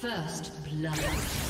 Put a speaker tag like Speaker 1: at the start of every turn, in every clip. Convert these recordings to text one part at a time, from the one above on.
Speaker 1: First blood.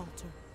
Speaker 2: Never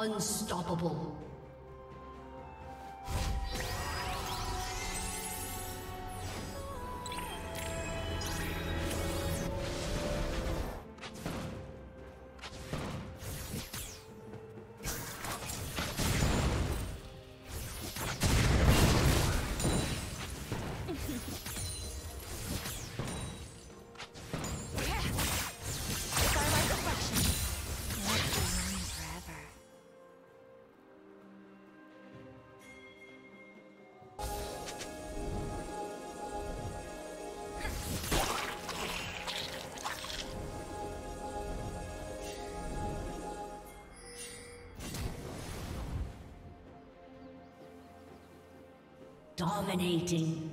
Speaker 1: Unstoppable. Dominating.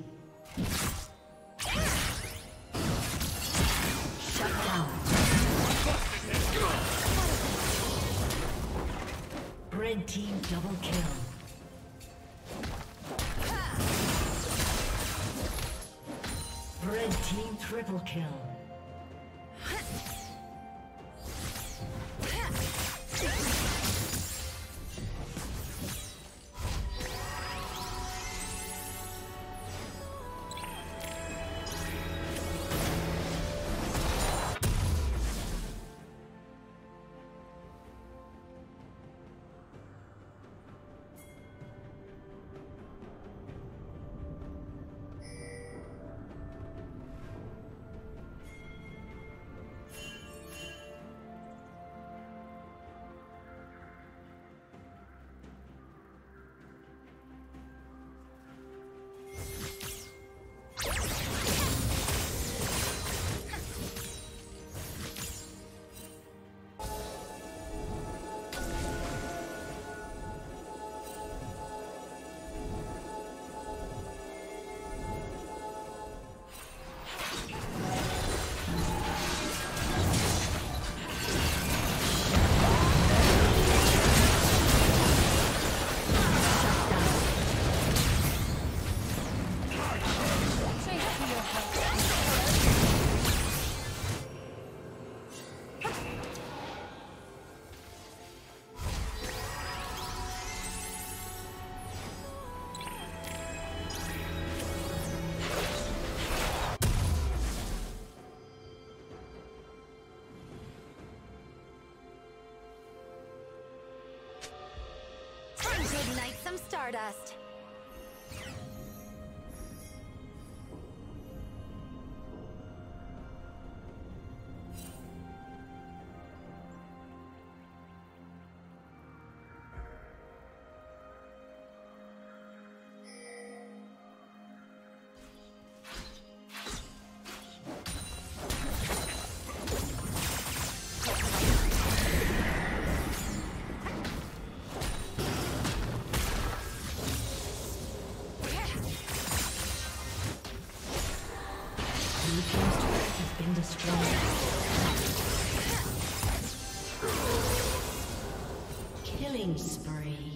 Speaker 2: Ignite some stardust.
Speaker 1: Killing spree.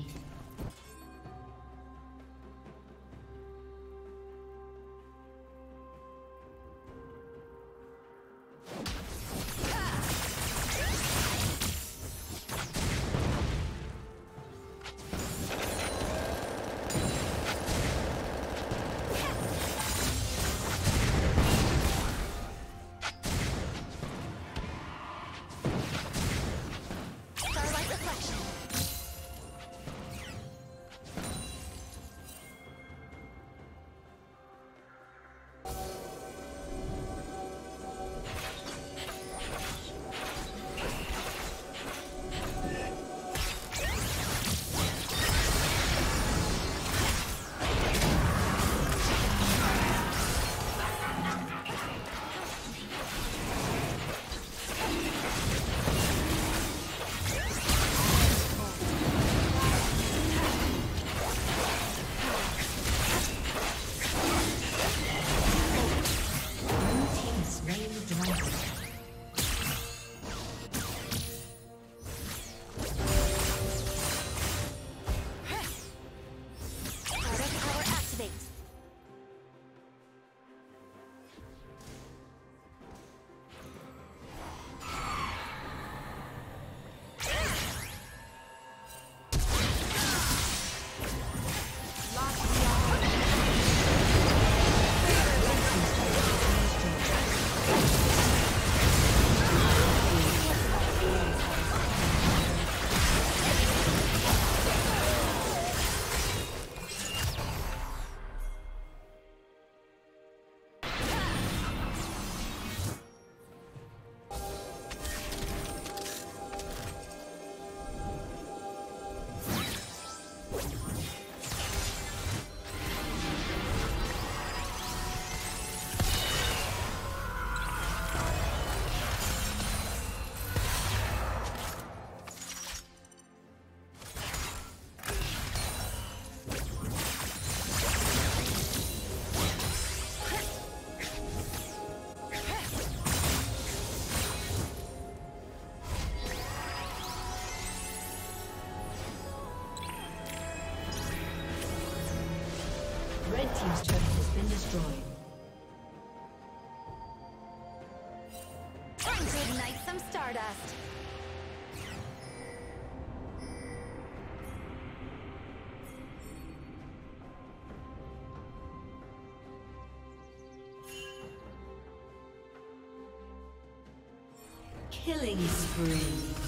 Speaker 1: Killing spree.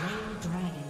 Speaker 1: Slain dragon.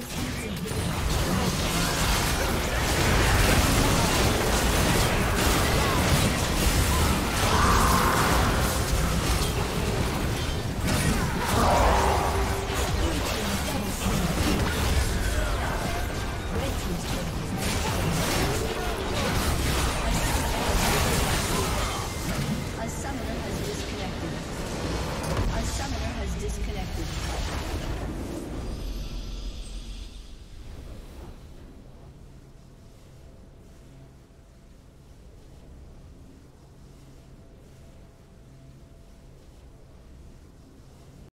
Speaker 1: Team's inhibitor.